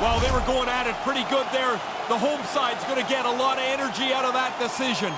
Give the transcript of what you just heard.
Well, they were going at it pretty good there. The home side's going to get a lot of energy out of that decision.